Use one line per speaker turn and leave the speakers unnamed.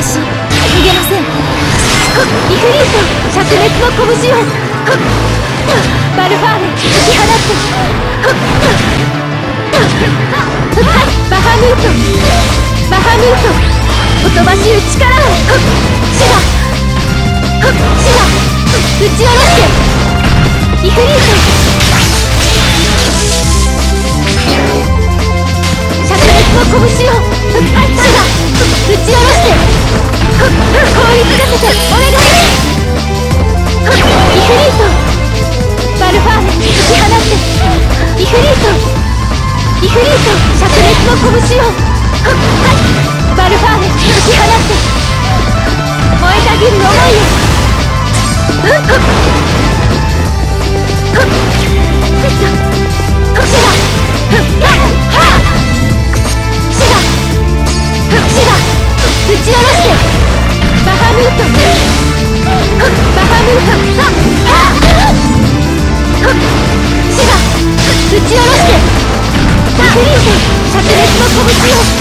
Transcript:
私逃げませんイフリート灼熱の拳をバルファーレ突き放ってバハムートバハムートほとばしる力をシガシガ打ち下ろしてイフリート灼熱の拳をシガ打ち下ろしてリート灼熱の拳をはいバルファーレ突き放って燃えたぎる思いをうんっシガシガシガ打ち下ろしてバハムート灼熱の拳を